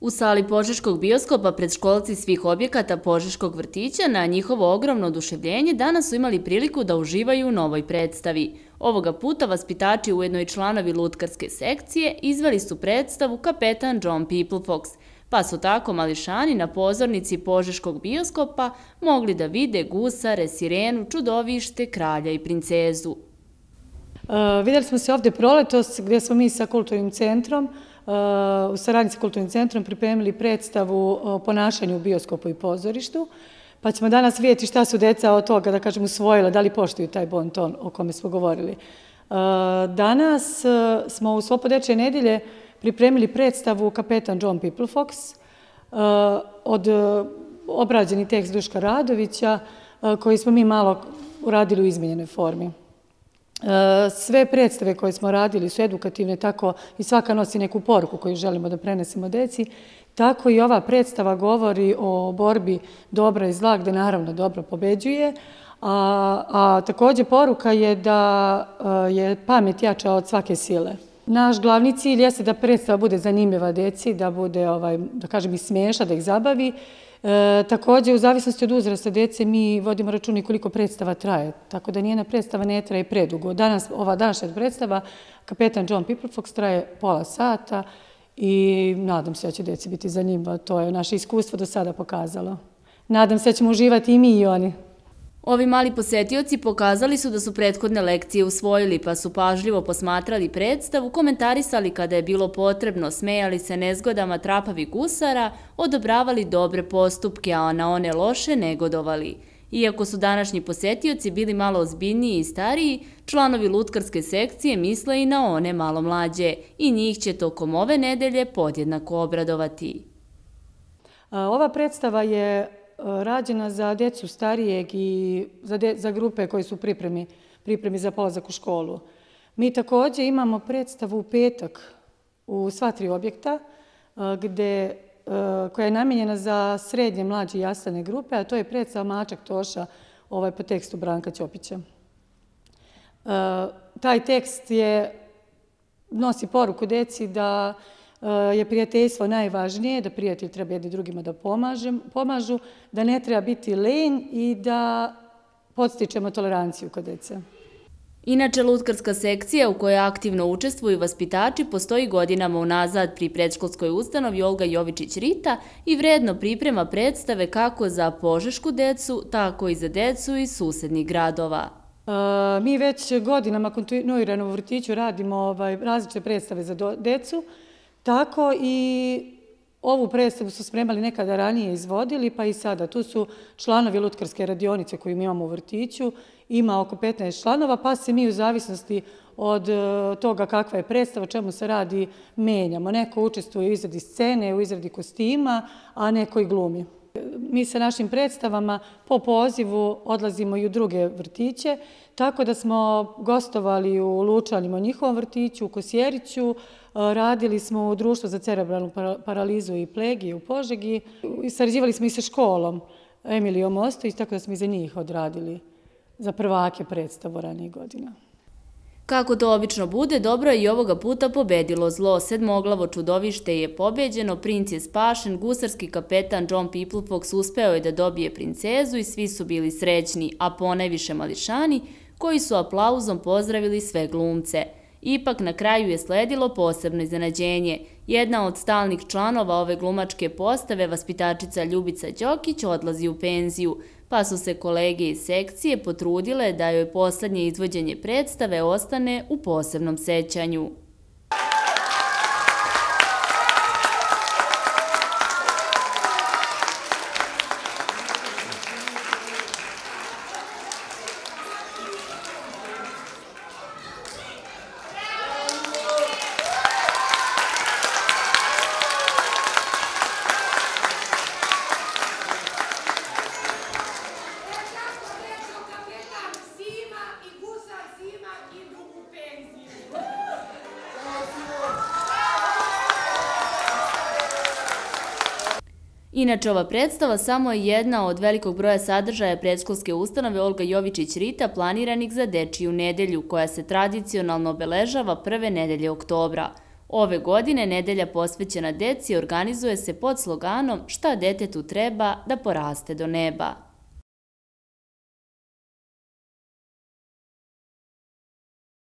U sali Požeškog bioskopa pred školci svih objekata Požeškog vrtića na njihovo ogromno oduševljenje danas su imali priliku da uživaju u novoj predstavi. Ovoga puta vaspitači ujedno i članovi lutkarske sekcije izveli su predstavu Kapetan John Peoplefox, pa su tako mališani na pozornici Požeškog bioskopa mogli da vide gusare, sirenu, čudovište, kralja i princezu. Eh, vidjeli smo se ovdje proletos gdje smo mi sa kulturnim centrom eh, u saradnji sa kulturnim centrom pripremili predstavu o ponašanju u bioskopu i pozorištu, pa ćemo danas vidjeti šta su deca od toga, da kažem, usvojila, da li poštuju taj bon ton o kome smo govorili. Eh, danas smo u Slopo dečje nedjelje pripremili predstavu Kapetan John Peoplefox od obrađeni tekst Duška Radovića, koji smo mi malo uradili u izmenjenoj formi. E, sve predstave koje smo radili su edukativne, tako i svaka nosi neku poruku koju želimo da prenesemo deci, tako i ova predstava govori o borbi dobra i zla, gde naravno dobro pobeđuje, a, a također poruka je da e, je pamet jača od svake sile. Naš glavni cilj jeste da predstava bude zanimljiva deci, da bude, ovaj, da kažem, i smeša, da ih zabavi, E, također, u zavisnosti od uzrasta dece, mi vodimo računi koliko predstava traje. Tako da nijena predstava ne traje predugo. Danas, ova današnja predstava, kapetan John Piplefox traje pola sata i nadam se da će deci biti zanimljiva. To je naše iskustvo do sada pokazalo. Nadam se da ćemo uživati i mi i oni. Ovi mali posetioci pokazali su da su prethodne lekcije usvojili, pa su pažljivo posmatrali predstavu, komentarisali kada je bilo potrebno, smejali se nezgodama trapavi gusara, odobravali dobre postupke, a na one loše negodovali. Iako su današnji posetioci bili malo ozbiljniji i stariji, članovi lutkarske sekcije misle i na one malo mlađe i njih će tokom ove nedelje podjednako obradovati. Ova predstava je rađena za djecu starijeg i za, za grupe koje su pripremi, pripremi za polazak u školu. Mi također imamo predstavu u petak u sva tri objekta e, gde, e, koja je namijenjena za srednje, mlađe i jasane grupe, a to je predstava Mačak Toša ovaj, po tekstu Branka Ćopića. E, taj tekst je, nosi poruku deci da je prijateljstvo najvažnije, da prijatelji treba jedni drugima da pomažu, da ne treba biti len i da podstičemo toleranciju kod dece. Inače, Lutkarska sekcija u kojoj aktivno učestvuju vaspitači postoji godinama unazad pri predškolskoj ustanovi Olga Jovičić-Rita i vredno priprema predstave kako za požešku decu, tako i za decu iz susednih gradova. Mi već godinama kontinuirano u vrtiću radimo ovaj, različite predstave za decu, Tako i ovu predstavu su spremali nekada ranije izvodili, pa i sada. Tu su članovi Lutkarske radionice koju mi imamo u vrtiću. Ima oko 15 članova, pa se mi u zavisnosti od e, toga kakva je predstava, čemu se radi, menjamo. Neko učestvuje u izradi scene, u izradi kostima, a neko i glumi. Mi sa našim predstavama po pozivu odlazimo i u druge vrtiće, tako da smo gostovali u Lučanima u njihovom vrtiću, u Kosjeriću, e, radili smo u društvu za cerebralnu paralizu i plegiju u Požegi, sarađivali smo i sa školom Emilijom Ostojić, tako da smo i za njih odradili za prvake predstavu ranih godina. Kako to obično bude, dobro je i ovoga puta pobedilo zlo. Sedmoglavo čudovište je pobeđeno, princ je spašen, gusarski kapetan John Piplefox uspeo je da dobije princezu i svi su bili srećni, a ponajviše mališani, koji su aplauzom pozdravili sve glumce. Ipak na kraju je sledilo posebno iznenađenje. Jedna od stalnih članova ove glumačke postave, vaspitačica Ljubica Đokić, odlazi u penziju, pa su se kolege iz sekcije potrudile da joj poslednje izvođenje predstave ostane u posebnom sećanju. Inače, ova predstava samo je jedna od velikog broja sadržaja predškolske ustanove Olga Jovičić-Rita planiranih za Dečiju nedelju, koja se tradicionalno obeležava prve nedelje oktobra. Ove godine nedelja posvećena deci organizuje se pod sloganom Šta detetu treba da poraste do neba.